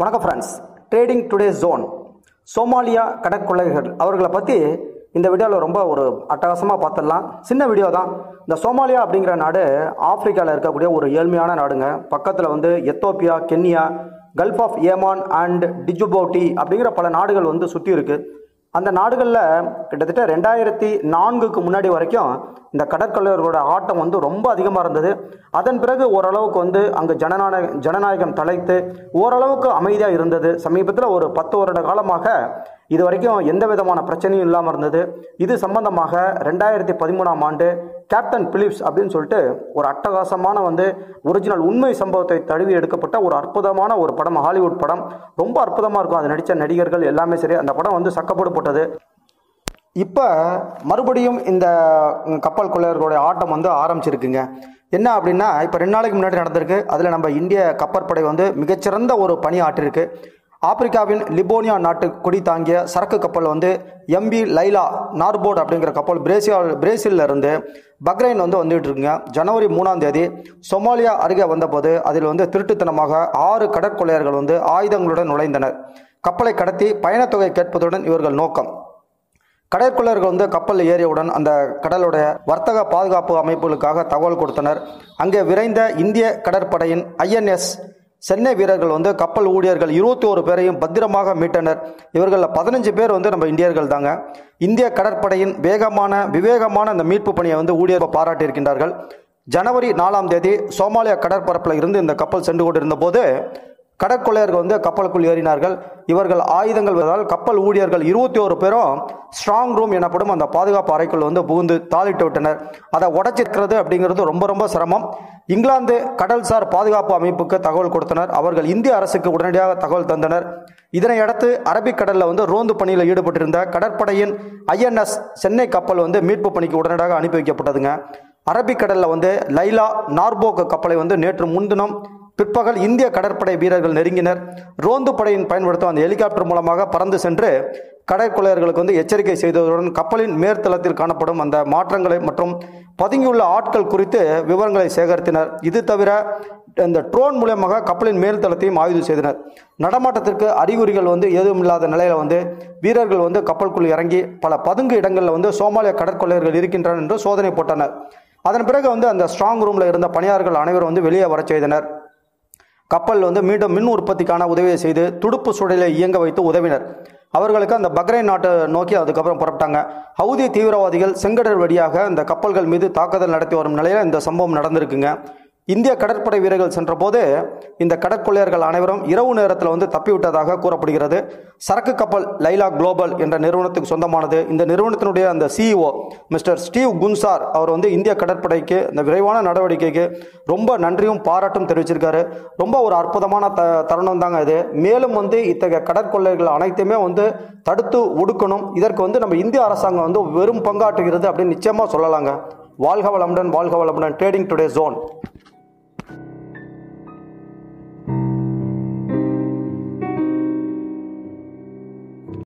வணக்கம் friends trading today zone Somalia கடற்கொள்ளைகள் அவர்களை பற்றி இந்த வீடியோவில் ரொம்ப ஒரு அட்டகாசமாக பார்த்துடலாம் சின்ன வீடியோ தான். இந்த சோமாலியா அப்படிங்கிற நாடு ஆப்பிரிக்காவில் இருக்கக்கூடிய ஒரு ஏழ்மையான நாடுங்க. பக்கத்தில் வந்து Ethiopia Kenya Gulf of Yemen and Djibouti அப்படிங்கிற பல நாடுகள் வந்து சுற்றி இருக்குது அந்த நாடுகளில் கிட்டத்தட்ட ரெண்டாயிரத்தி நான்குக்கு முன்னாடி வரைக்கும் இந்த கடற்கொள்ளையர்களோட ஆட்டம் வந்து ரொம்ப அதிகமாக இருந்தது. அதன் பிறகு ஓரளவுக்கு வந்து அங்கே ஜனநாயக ஜனநாயகம் தலைத்து ஓரளவுக்கு அமைதியாக இருந்தது. சமீபத்தில் ஒரு பத்து வருட காலமாக இது வரைக்கும் எந்த விதமான பிரச்சனையும் இல்லாமல் இருந்தது. இது சம்பந்தமாக ரெண்டாயிரத்தி பதிமூணாம் ஆண்டு கேப்டன் பிலிப்ஸ் அப்படின்னு சொல்லிட்டு ஒரு அட்டகாசமான வந்து ஒரிஜினல் உண்மை சம்பவத்தை தழுவி எடுக்கப்பட்ட ஒரு அற்புதமான ஒரு படம் ஹாலிவுட் படம். ரொம்ப அற்புதமாக இருக்கும். அது நடித்த நடிகர்கள் எல்லாமே சரி. அந்த படம் வந்து சக்கப்போடு போட்டது இப்போ மறுபடியும் இந்த கப்பல் கொள்ளையர்களுடைய ஆட்டம் வந்து ஆரம்பிச்சிருக்குங்க. என்ன அப்படின்னா இப்போ ரெண்டு நாளைக்கு முன்னாடி நடந்திருக்கு. அதில் நம்ம இந்திய கப்பற்படை வந்து மிகச்சிறந்த ஒரு பணி ஆற்றிருக்கு ஆப்பிரிக்காவின் லிபோனியா நாட்டு கொடி தாங்கிய சரக்கு கப்பல் வந்து எம்பி லைலா நார்போர்ட் அப்படிங்கிற கப்பல் பிரேசியா பிரேசிலில் இருந்து பக்ரைன் வந்து வந்துட்டு இருக்குங்க ஜனவரி மூணாம் தேதி சொமாலியா அருகே வந்தபோது அதில் வந்து திருட்டுத்தனமாக ஆறு கடற்கொள்ளையர்கள் வந்து ஆயுதங்களுடன் நுழைந்தனர். கப்பலை கடத்தி பயணத்தொகை கேட்பதுடன் இவர்கள் நோக்கம். கடற்கொள்ளர்கள் வந்து கப்பல் ஏறியவுடன் அந்த கடலுடைய வர்த்தக பாதுகாப்பு அமைப்புகளுக்காக தகவல் கொடுத்தனர். அங்கே விரைந்த இந்திய கடற்படையின் ஐஎன்எஸ் சென்னை வீரர்கள் வந்து கப்பல் ஊழியர்கள் இருபத்தி ஒரு பேரையும் பத்திரமாக மீட்டனர். இவர்களில் பதினஞ்சு பேர் வந்து நம்ம இந்தியர்கள் தாங்க. இந்திய கடற்படையின் வேகமான விவேகமான அந்த மீட்பு பணியை வந்து ஊழியர் பாராட்டியிருக்கின்றார்கள் ஜனவரி நாலாம் தேதி சோமாலியா கடற்பரப்பில் இருந்து இந்த கப்பல் சென்று கொண்டிருந்த போது கடற்கொள்ளையர்கள் வந்து கப்பலுக்குள் ஏறினார்கள். இவர்கள் ஆயுதங்கள் வருவதால் கப்பல் ஊழியர்கள் இருபத்தி ஒரு பேரும் ஸ்ட்ராங் ரூம் எனப்படும் அந்த பாதுகாப்பு அறைக்குள் வந்து புகுந்து தாளிட்டு விட்டனர். அதை உடைச்சிருக்கிறது அப்படிங்கிறது ரொம்ப ரொம்ப சிரமம். இங்கிலாந்து கடல்சார் பாதுகாப்பு அமைப்புக்கு தகவல் கொடுத்தனர். அவர்கள் இந்திய அரசுக்கு உடனடியாக தகவல் தந்தனர். இதனையடுத்து அரபிக்கடலில் வந்து ரோந்து பணியில் ஈடுபட்டிருந்த கடற்படையின் ஐஎன்எஸ் சென்னை கப்பல் வந்து மீட்பு பணிக்கு உடனடியாக அனுப்பி வைக்கப்பட்டதுங்க. அரபிக்கடலில் வந்து லைலா நார்போக் கப்பலை வந்து நேற்று முன்தினம் பிற்பகல் இந்திய கடற்படை வீரர்கள் நெருங்கினர். ரோந்து படையின் பயன்படுத்தும் அந்த ஹெலிகாப்டர் மூலமாக பறந்து சென்று கடற்கொள்ளையர்களுக்கு வந்து எச்சரிக்கை செய்ததுடன் கப்பலின் மேற்தளத்தில் காணப்படும் அந்த மாற்றங்களை மற்றும் பதுங்கியுள்ள ஆட்கள் குறித்து விவரங்களை சேகரித்தனர். இது தவிர இந்த ட்ரோன் மூலமாக கப்பலின் மேல்தளத்தையும் ஆய்வு செய்தனர். நடமாட்டத்திற்கு அறிகுறிகள் வந்து எதுவும் இல்லாத நிலையில் வந்து வீரர்கள் வந்து கப்பலுக்குள் இறங்கி பல பதுங்கு இடங்களில் வந்து சோமாலிய கடற்கொள்ளையர்கள் இருக்கின்றனர் என்று சோதனை போட்டனர். அதன் பிறகு வந்து அந்த ஸ்ட்ராங் ரூமில் இருந்த பணியாளர்கள் அனைவரும் வந்து வெளியே வரச் செய்தனர். கப்பல் வந்து மீண்டும் மின் உற்பத்திக்கான உதவியை செய்து துடுப்பு சுழலை இயங்க வைத்து உதவினர். அவர்களுக்கு அந்த பக்ரைன் நாட்டை நோக்கி அதுக்கப்புறம் புறப்பட்டாங்க. ஹவுதி தீவிரவாதிகள் செங்கடல் வழியாக இந்த கப்பல்கள் மீது தாக்குதல் நடத்தி வரும் நிலையில் இந்த சம்பவம் நடந்திருக்குங்க. இந்திய கடற்படை வீரர்கள் சென்றபோது இந்த கடற்கொள்ளையர்கள் அனைவரும் இரவு நேரத்தில் வந்து தப்பிவிட்டதாக கூறப்படுகிறது. சரக்கு கப்பல் லைலா குளோபல் என்ற நிறுவனத்துக்கு சொந்தமானது. இந்த நிறுவனத்தினுடைய அந்த சிஇஓ மிஸ்டர் ஸ்டீவ் குன்சார் அவர் வந்து இந்திய கடற்படைக்கு இந்த விரைவான நடவடிக்கைக்கு ரொம்ப நன்றியும் பாராட்டும் தெரிவிச்சிருக்காரு. ரொம்ப ஒரு அற்புதமான த தருணம் தாங்க இது. மேலும் வந்து இத்தகைய கடற்கொள்ளைகள் அனைத்துமே வந்து தடுத்து ஒடுக்கணும். இதற்கு வந்து நம்ம இந்திய அரசாங்கம் வந்து வெறும் பங்காற்றுகிறது அப்படின்னு நிச்சயமாக சொல்லலாங்க. வாழ்க வளமுடன் வாழ்க வளமுடன் ட்ரேடிங் டுடே ஜோன்